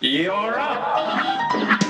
You're up!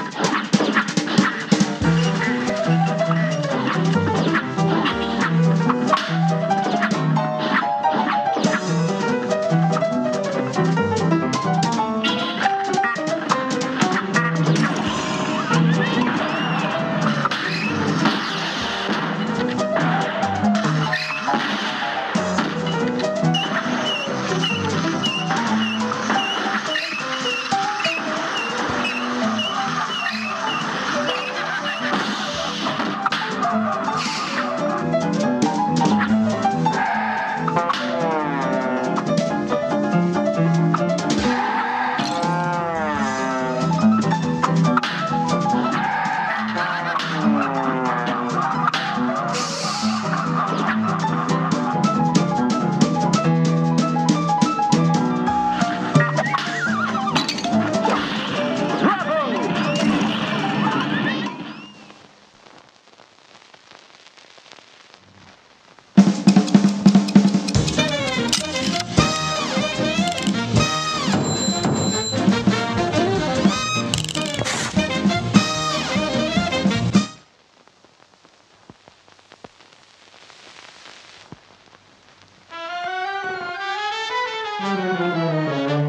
Música